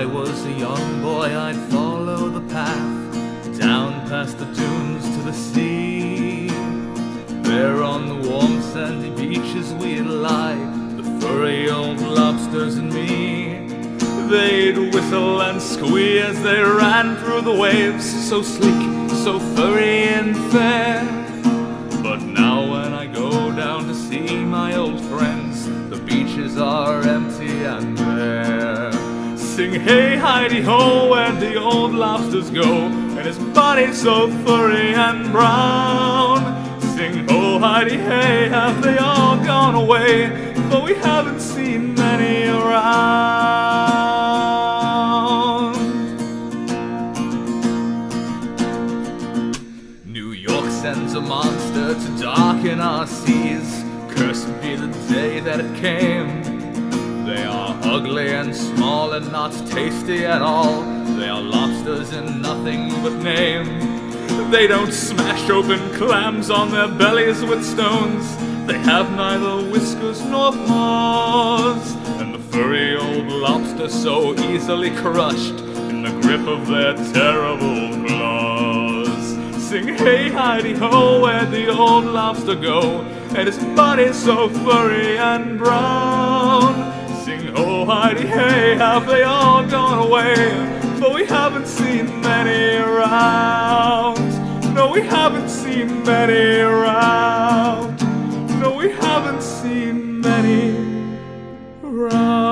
I was a young boy, I'd follow the path down past the dunes to the sea. There on the warm sandy beaches we'd lie, the furry old lobsters and me. They'd whistle and squee as they ran through the waves, so sleek, so furry and fair. But now when I go down to see my old friends, the beaches are empty and bare. Sing hey Heidi ho, where the old lobsters go, and his body's so furry and brown. Sing oh Heidi hey, have they all gone away? But we haven't seen many around. New York sends a monster to darken our seas. Cursed be the day that it came. They are ugly and small and not tasty at all. They are lobsters in nothing but name. They don't smash open clams on their bellies with stones. They have neither whiskers nor paws. And the furry old lobster so easily crushed in the grip of their terrible claws. Sing hey Heidi ho, where'd the old lobster go? And his body so furry and brown. Sing oh Heidi hey, have they all gone away? But we haven't seen many around. No, we haven't seen many around. No, we haven't seen many around.